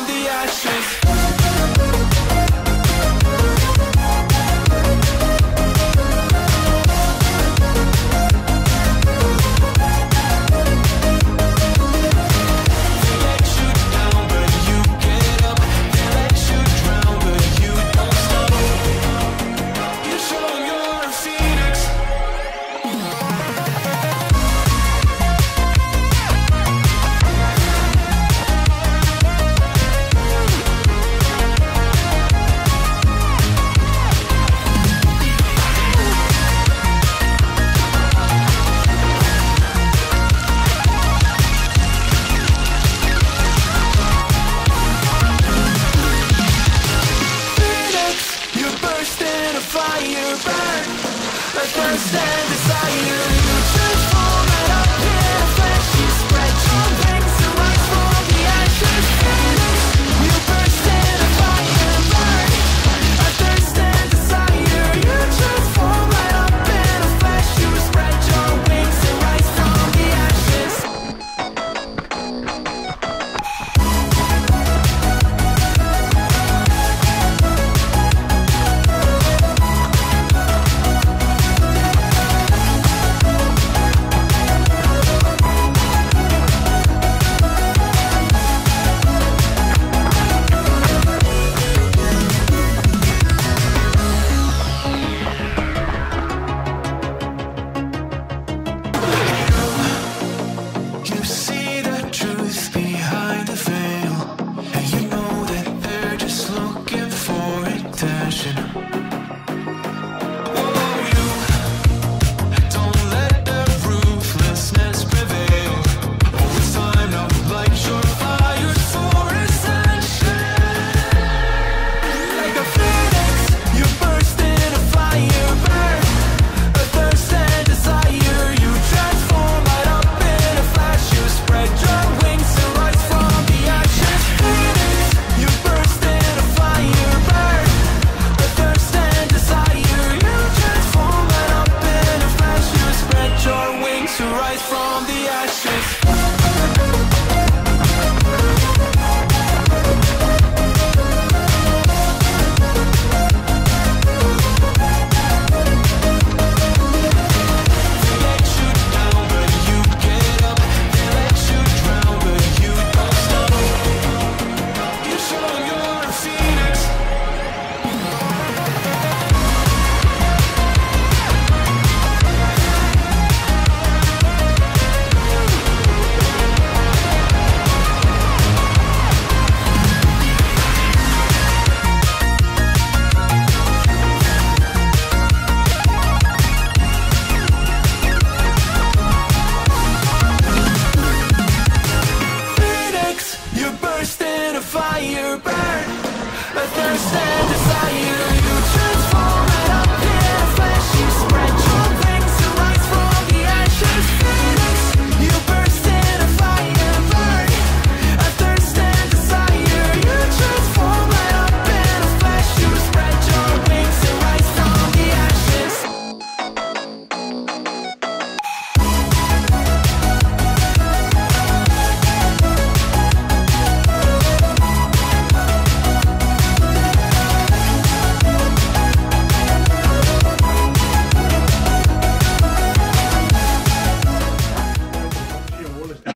from the ashes. stand.